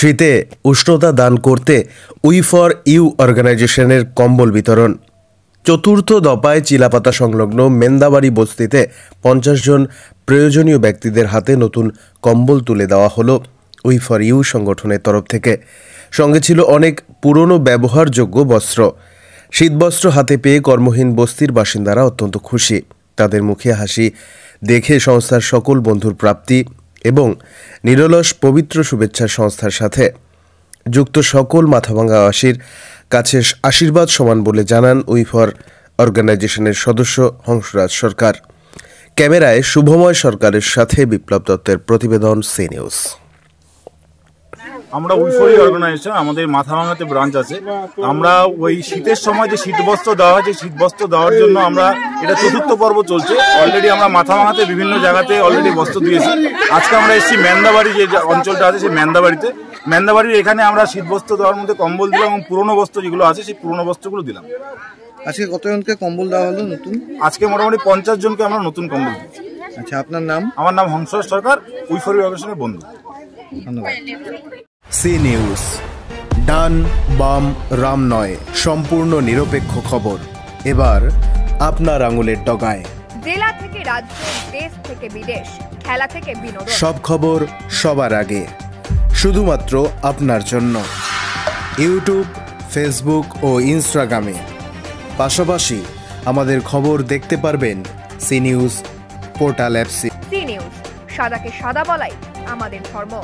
শীতে উষ্ণতা দান করতে উই ফর ইউ অর্গানাইজেশনের কম্বল বিতরণ। চতুর্থ দফায় চিলাপাতা সংলগ্ন মেন্দাবাড়ি বস্তিতে পঞ্চাশ জন প্রয়োজনীয় ব্যক্তিদের হাতে নতুন কম্বল তুলে দেওয়া হলো উই ফর ইউ সংগঠনের তরফ থেকে। সঙ্গে ছিল অনেক পুরনো ব্যবহারযোগ্য বস্ত্র। শীতবস্ত্র হাতে পেয়ে কর্মহীন বস্তির বাসিন্দারা অত্যন্ত খুশি। তাদের মুখে হাসি দেখে সংস্থার সকল বন্ধুর প্রাপ্তি এবং নিরলস পবিত্র শুভেচ্ছা সংস্থার সাথে যুক্ত সকল মাথাভাঙ্গাবাসীর কাছে আশীর্বাদ সমান বলে জানান উইফর অর্গানাইজেশনের সদস্য হংসরাজ সরকার। ক্যামেরায় শুভময় সরকারের সাথে বিপ্লব দত্তের প্রতিবেদন সি নিউজ। আমরা উইফরি অর্গানাইজেশন আমাদের মাথাভাঙাতে ব্রাঞ্চ আছে। আমরা ওই শীতের সময় যে শীতবস্ত্র দেওয়া হয় যে শীতবস্ত্র দেওয়ার জন্য আমরা এটা চতুর্থ পর্ব চলছে। অলরেডি আমরা মাথাভাঙাতে বিভিন্ন জায়গাতে অলরেডি বস্ত্র দিয়েছি। আজকে আমরা এসেছি ম্যান্দাবাড়ি যে অঞ্চলটা আছে সেই ম্যান্দাবাড়িতে ম্যান্দাবাড়ির এখানে আমরা শীতবস্ত্র দেওয়ার মধ্যে কম্বল দিলাম এবং পুরনো বস্ত্র যেগুলো আছে সেই পুরনো বস্ত্রগুলো দিলাম। আজকে কতজনকে কম্বল দেওয়া হলো নতুন? আজকে মোটামুটি পঞ্চাশ জনকে আমরা নতুন কম্বল দিচ্ছি আচ্ছা আপনার নাম? আমার নাম হংসরাজ সরকার উইফরি অর্গানাইজেশনের বন্ধু। ধন্যবাদ। C news. ডান বাম রাম নয় সম্পূর্ণ নিরপেক্ষ খবর। এবার আপনার আঙুলের ডগায়। জেলা থেকে রাজ্য দেশ থেকে বিদেশ খেলা থেকে বিনোদন। সব খবর সবার আগে। শুধুমাত্র আপনার জন্য। ইউটিউব ফেসবুক ও ইনস্টাগ্রামে। পাশাপাশি আমাদের খবর দেখতে পারবেন সি নিউজ পোর্টাল অ্যাপসে। সি নিউজ সাদাকে সাদা বলাই আমাদের ধর্ম।